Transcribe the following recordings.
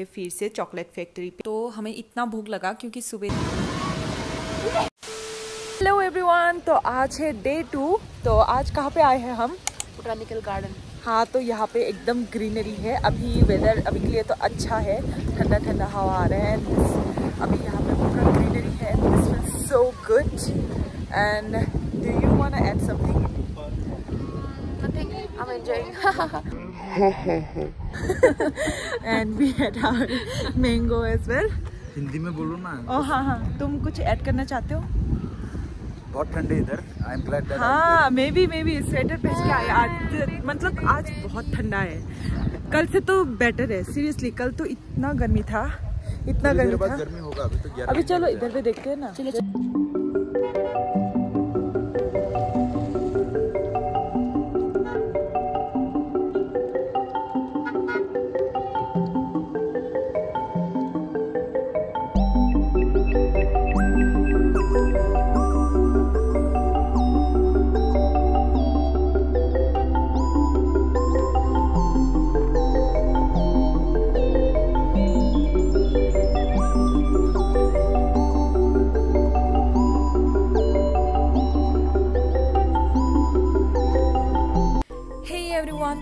हैं फिर से चॉकलेट फैक्ट्री पे। तो हमें इतना भूख लगा क्योंकि सुबह हेलो एवरीवन तो आज है डे टू तो आज कहाँ पे आए हैं हम? बोटानिकल गार्डन हाँ तो यहाँ पे एकदम ग्रीनरी है। अभी वेदर अभी के लिए तो अच्छा है। ठंडा ठंडा हवा आ रहा है अभी यहाँ पे पूरा ग्रीनरी है this so good and do you want to add something enjoying and we had our mango as well Hindi में बोलो ना? ओ हाँ हाँ. तुम कुछ ऐड करना चाहते हो? बहुत ठंडे इधर. आई एम ग्लैड दैट हाँ maybe maybe sweater पहन के आए आज मतलब आज बहुत ठंडा है। कल से तो बेटर है सीरियसली कल तो इतना गर्मी था। इतना गर्मी था। गर्मी होगा अभी तो अभी चलो इधर पे देखते हैं ना। चलो।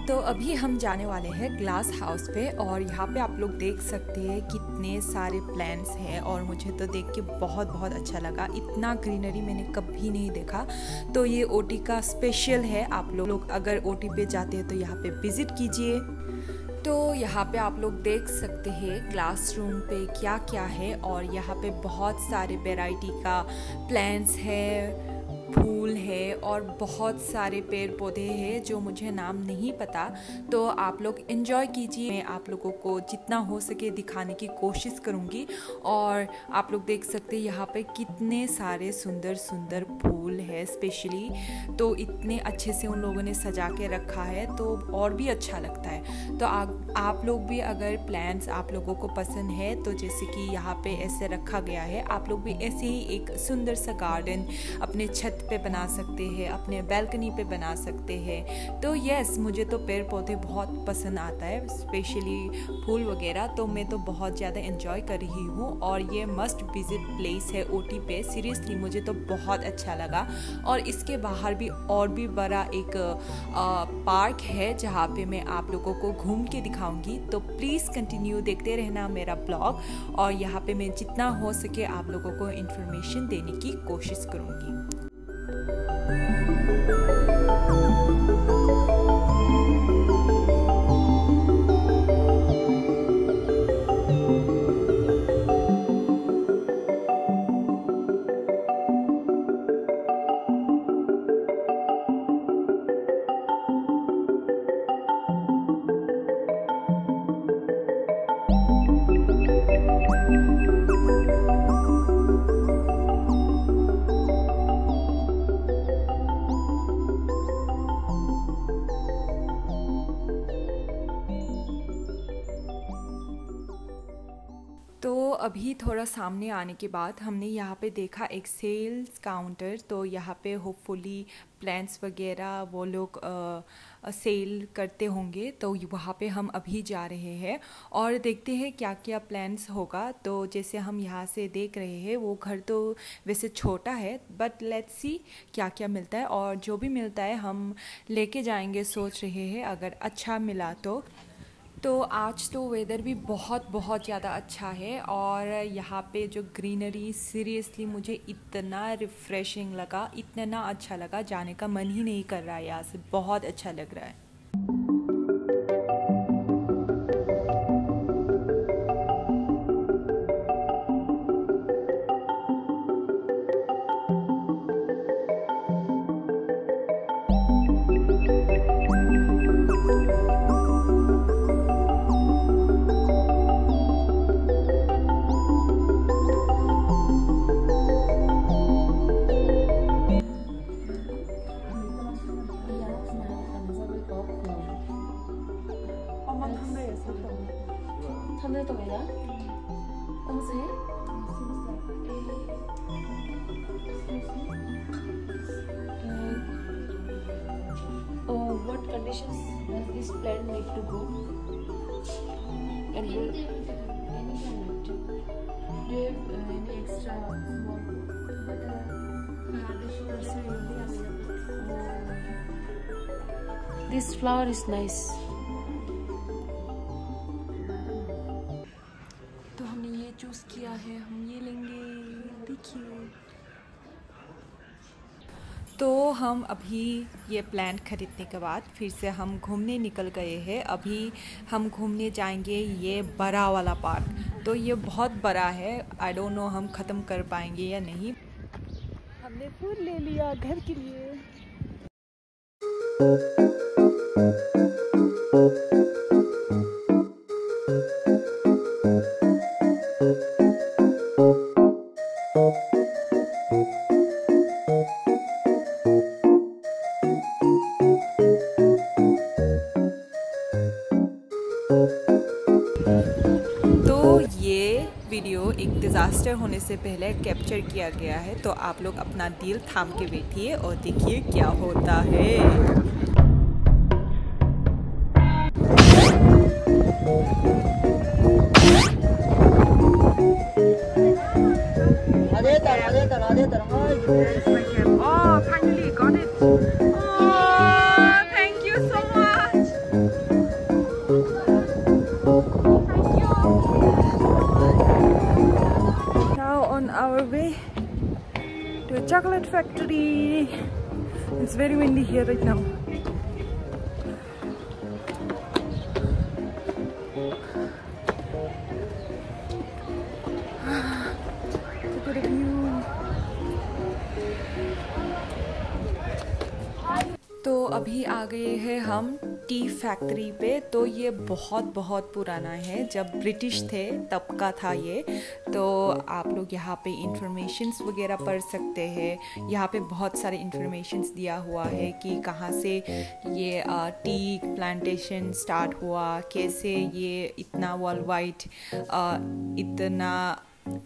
तो अभी हम जाने वाले हैं ग्लास हाउस पे और यहाँ पे आप लोग देख सकते हैं कितने सारे प्लांट्स हैं और मुझे तो देख के बहुत बहुत अच्छा लगा। इतना ग्रीनरी मैंने कभी नहीं देखा। तो ये ओटी का स्पेशल है। आप लोग अगर ओटी पे जाते हैं तो यहाँ पे विज़िट कीजिए। तो यहाँ पे आप लोग देख सकते हैं क्लासरूम पे क्या क्या है और यहाँ पे बहुत सारे वेराइटी का प्लान्स है। फूल है और बहुत सारे पेड़ पौधे हैं जो मुझे नाम नहीं पता। तो आप लोग इन्जॉय कीजिए। मैं आप लोगों को जितना हो सके दिखाने की कोशिश करूँगी। और आप लोग देख सकते यहाँ पे कितने सारे सुंदर सुंदर फूल है स्पेशली तो इतने अच्छे से उन लोगों ने सजा के रखा है तो और भी अच्छा लगता है। तो आप आप लोग भी अगर प्लान्स आप लोगों को पसंद है तो जैसे कि यहाँ पे ऐसे रखा गया है। आप लोग भी ऐसे ही एक सुंदर सा गार्डन अपने छत पे बना सकते हैं अपने बैल्कनी पे बना सकते हैं। तो यस मुझे तो पेड़ पौधे बहुत पसंद आता है स्पेशली फूल वगैरह तो मैं तो बहुत ज़्यादा इन्जॉय कर रही हूँ और ये मस्ट विज़िट प्लेस है ओटी पे। सीरियसली मुझे तो बहुत अच्छा लगा। और इसके बाहर भी और भी बड़ा एक आ, पार्क है जहाँ पे मैं आप लोगों को घूम के दिखाऊँगी। तो प्लीज़ कंटिन्यू देखते रहना मेरा ब्लॉग और यहाँ पे मैं जितना हो सके आप लोगों को इन्फॉर्मेशन देने की कोशिश करूँगी। अभी थोड़ा सामने आने के बाद हमने यहाँ पे देखा एक सेल्स काउंटर तो यहाँ पे होपफुली प्लान्स वगैरह वो लोग सेल करते होंगे तो वहाँ पे हम अभी जा रहे हैं और देखते हैं क्या क्या प्लान्स होगा। तो जैसे हम यहाँ से देख रहे हैं, वो घर तो वैसे छोटा है बट लेट्स सी क्या क्या मिलता है और जो भी मिलता है हम लेके जाएँगे सोच रहे हैं। अगर अच्छा मिला तो तो आज तो वेदर भी बहुत बहुत ज़्यादा अच्छा है और यहाँ पे जो ग्रीनरी सीरियसली मुझे इतना रिफ़्रेशिंग लगा, इतना अच्छा लगा, जाने का मन ही नहीं कर रहा है यहाँ से, बहुत अच्छा लग रहा है। uh, what conditions does this plant need to go? And any climate. Do you have uh, any extra small but uh, this flower is nice. हम अभी ये प्लान ख़रीदने के बाद फिर से हम घूमने निकल गए हैं। अभी हम घूमने जाएँगे ये बड़ा वाला पार्क तो ये बहुत बड़ा है। आई डोंट नो हम ख़त्म कर पाएँगे या नहीं। हमने फूल ले लिया घर के लिए। डिज़ास्टर होने से पहले कैप्चर किया गया है तो आप लोग अपना दिल थाम के बैठिए और देखिए क्या होता है Ada tak? Chocolate factory. It's very windy here right now. Look at the view. तो अभी आ गए हैं हम टी फैक्ट्री पे तो ये बहुत बहुत पुराना है। जब ब्रिटिश थे, तब का था ये। तो आप लोग यहाँ पे इंफॉर्मेशंस वगैरह पढ़ सकते हैं। यहाँ पे बहुत सारे इंफॉर्मेशंस दिया हुआ है कि कहाँ से ये टी प्लांटेशन स्टार्ट हुआ, कैसे ये इतना वर्ल्ड वाइड इतना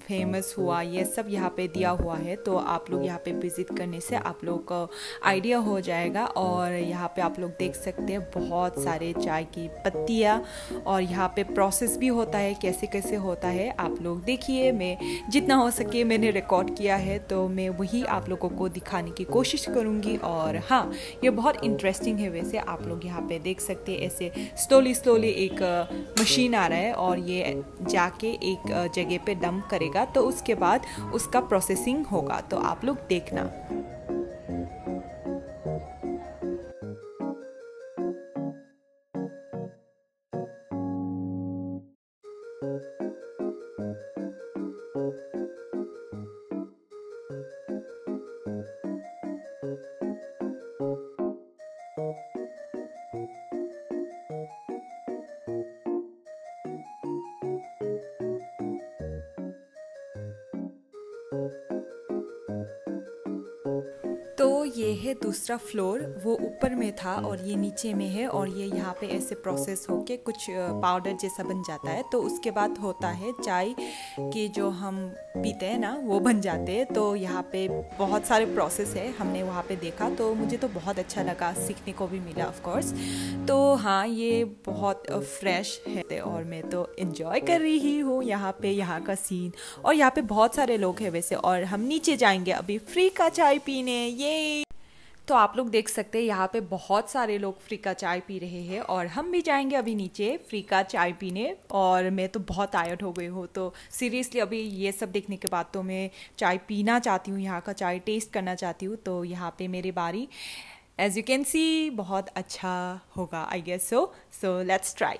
फ़ेमस हुआ, ये सब यहाँ पे दिया हुआ है तो आप लोग यहाँ पे विज़िट करने से आप लोग को आइडिया हो जाएगा और यहाँ पे आप लोग देख सकते हैं बहुत सारे चाय की पत्तियाँ और यहाँ पे प्रोसेस भी होता है कैसे कैसे होता है, आप लोग देखिए, मैं जितना हो सके मैंने रिकॉर्ड किया है तो मैं वही आप लोगों को दिखाने की कोशिश करूँगी और हाँ ये बहुत इंटरेस्टिंग है वैसे, आप लोग यहाँ पे देख सकते हैं, ऐसे स्लोली स्लोली एक मशीन आ रहा है और ये जाके एक जगह पे डंप करेगा तो उसके बाद उसका प्रोसेसिंग होगा। तो आप लोग देखना। ये है दूसरा फ्लोर, वो ऊपर में था और ये नीचे में है और ये यहाँ पे ऐसे प्रोसेस होके कुछ पाउडर जैसा बन जाता है। तो उसके बाद होता है चाय के जो हम पीते हैं ना, वो बन जाते हैं। तो यहाँ पे बहुत सारे प्रोसेस है, हमने वहाँ पे देखा। तो मुझे तो बहुत अच्छा लगा, सीखने को भी मिला ऑफकोर्स तो हाँ ये बहुत फ्रेश है और मैं तो इन्जॉय कर रही हूँ यहाँ पे, यहाँ का सीन और यहाँ पे बहुत सारे लोग हैं वैसे और हम नीचे जाएँगे अभी। फ्री का चाय पीने ये तो आप लोग देख सकते हैं, यहाँ पे बहुत सारे लोग फ्री का चाय पी रहे हैं और हम भी जाएँगे अभी नीचे फ्री का चाय पीने और मैं तो बहुत टायर्ड हो गई हूँ। तो सीरियसली अभी ये सब देखने के बाद तो मैं चाय पीना चाहती हूँ, यहाँ का चाय टेस्ट करना चाहती हूँ तो यहाँ पे मेरी बारी। एज यू कैन सी बहुत अच्छा होगा I guess so so let's try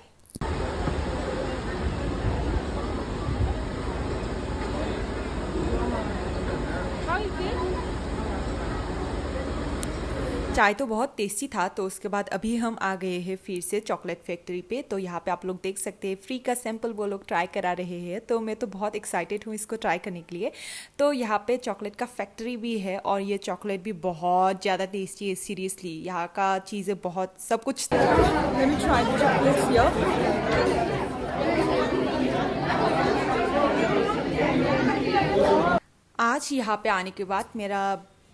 चाय तो बहुत टेस्टी था तो उसके बाद अभी हम आ गए हैं फिर से चॉकलेट फैक्ट्री पे। तो यहाँ पे आप लोग देख सकते हैं फ्री का सैंपल वो लोग ट्राई करा रहे हैं। तो मैं तो बहुत एक्साइटेड हूँ इसको ट्राई करने के लिए। तो यहाँ पे चॉकलेट का फैक्ट्री भी है और ये चॉकलेट भी बहुत ज़्यादा टेस्टी है सीरियसली यहाँ का चीज़ें बहुत, सब कुछ। आज यहाँ पे आने के बाद मेरा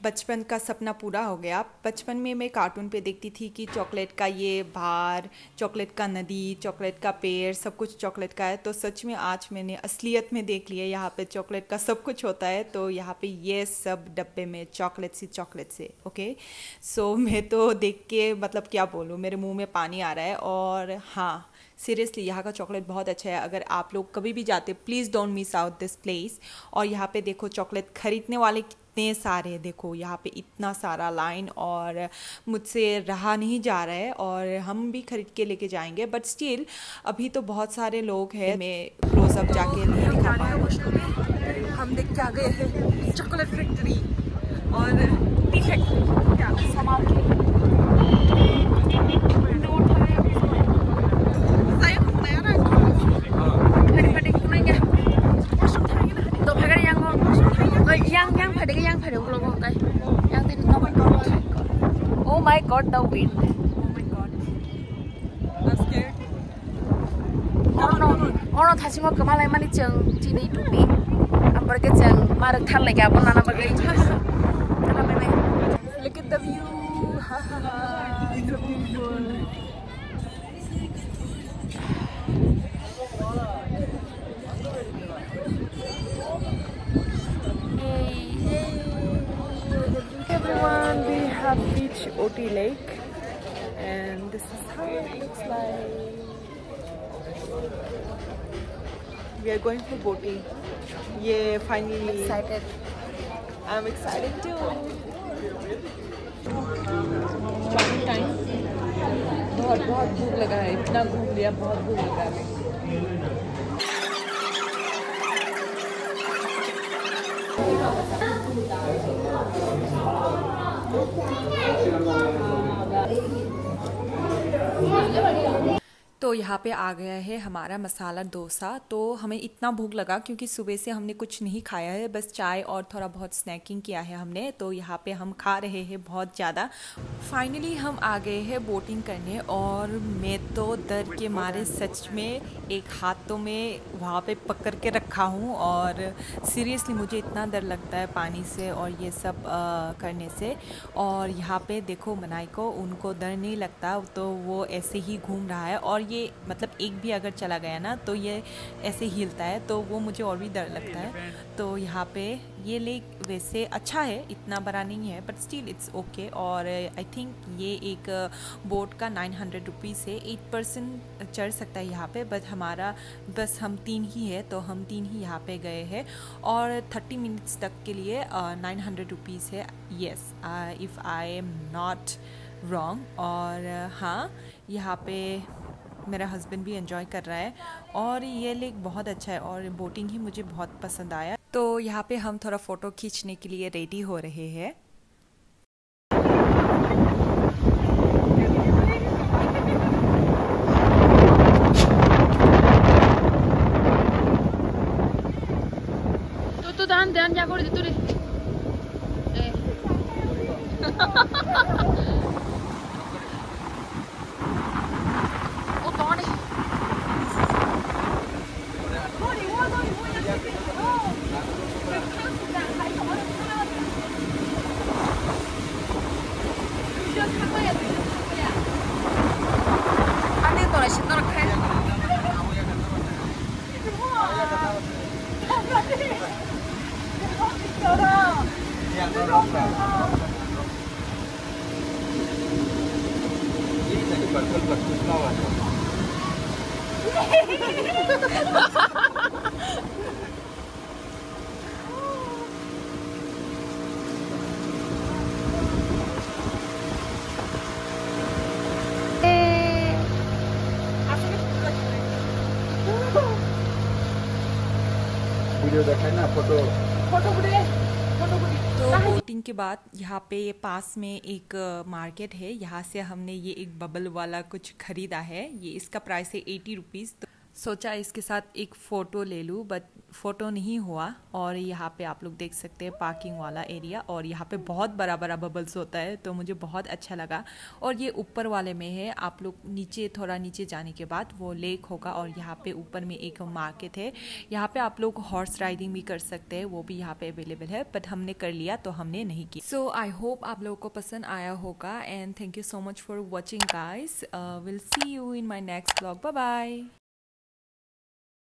बचपन का सपना पूरा हो गया। बचपन में मैं कार्टून पे देखती थी कि चॉकलेट का ये बार चॉकलेट का नदी, चॉकलेट का पेड़, सब कुछ चॉकलेट का है। तो सच में आज मैंने असलियत में देख लिया, यहाँ पे चॉकलेट का सब कुछ होता है। तो यहाँ पे ये सब डब्बे में चॉकलेट सी, चॉकलेट से, ओके? सो मैं तो देख के मतलब क्या बोलूँ, मेरे मुँह में पानी आ रहा है और हाँ सीरियसली यहाँ का चॉकलेट बहुत अच्छा है। अगर आप लोग कभी भी जाते please don't miss out this place और यहाँ पे देखो चॉकलेट खरीदने वाले कितने सारे देखो, यहाँ पे इतना सारा लाइन और मुझसे रहा नहीं जा रहा है और हम भी खरीद के लेके जाएँगे। बट स्टिल अभी तो बहुत सारे लोग हैं। मैं क्लोजअप जाके नहीं दिखा पा रही हम देख के आ गए हैं। चॉकलेट फैक्ट्री और टी फैक्ट्री क्या my god, the wind. Oh my god. I'm scared. Ono, ono thasi mo kamal ay mani cheng chini tupi. Ambar ke cheng mar thal lagi apna na bagay. Look at the view. reached Oti Lake and this is how it looks like. We are going for boating. Yeah, finally. Excited. I'm excited too. Shopping time. बहुत बहुत भूख लगा है इतना घूम लिया बहुत भूख लगा है Gracias. तो यहाँ पे आ गया है हमारा मसाला डोसा। तो हमें इतना भूख लगा क्योंकि सुबह से हमने कुछ नहीं खाया है बस चाय और थोड़ा बहुत स्नैकिंग किया है हमने। तो यहाँ पे हम खा रहे हैं बहुत ज़्यादा। फाइनली हम आ गए हैं बोटिंग करने और मैं तो डर के मारे सच में एक हाथ मैं वहाँ पे पकड़ के रखा हूँ और सीरियसली मुझे इतना डर लगता है पानी से और ये सब आ, करने से। और यहाँ पे देखो मनाई को उनको डर नहीं लगता तो वो ऐसे ही घूम रहा है और ये मतलब एक भी अगर चला गया ना तो ये ऐसे हिलता है तो वो मुझे और भी डर लगता है। तो यहाँ पे ये लेक वैसे अच्छा है, इतना बड़ा नहीं है बट स्टिल इट्स ओके और आई थिंक ये एक बोट का नाइन हंड्रेड रुपीज़ है। एट परसेंट चढ़ सकता है यहाँ पे बट हमारा बस हम तीन ही है तो हम तीन ही यहाँ पे गए हैं और थर्टी मिनट्स तक के लिए नाइन हंड्रेड रुपीज़ है। Yes if I am not wrong और हाँ यहाँ पे मेरा हस्बैंड भी एंजॉय कर रहा है और ये लेक बहुत अच्छा है और बोटिंग ही मुझे बहुत पसंद आया। तो यहाँ पे हम थोड़ा फ़ोटो खींचने के लिए रेडी हो रहे हैं। tuh tahan tahan jago di 他们也不。video देखाए ना फ़ोटो? तो बोटिंग के बाद यहाँ पे ये पास में एक मार्केट है यहाँ से हमने ये एक बबल वाला कुछ खरीदा है ये इसका प्राइस है एटी रुपीज़ तो सोचा इसके साथ एक फ़ोटो ले लूँ बट फ़ोटो नहीं हुआ और यहाँ पे आप लोग देख सकते हैं पार्किंग वाला एरिया और यहाँ पे बहुत बड़ा बड़ा बबल्स होता है तो मुझे बहुत अच्छा लगा। और ये ऊपर वाले में है, आप लोग नीचे, थोड़ा नीचे जाने के बाद वो लेक होगा और यहाँ पे ऊपर में एक मार्केट है। यहाँ पे आप लोग हॉर्स राइडिंग भी कर सकते हैं, वो भी यहाँ पे अवेलेबल है बट हमने कर लिया तो हमने नहीं की सो आई होप आप लोगों को पसंद आया होगा and thank you so much for watching guys will see you in my next blog bye bye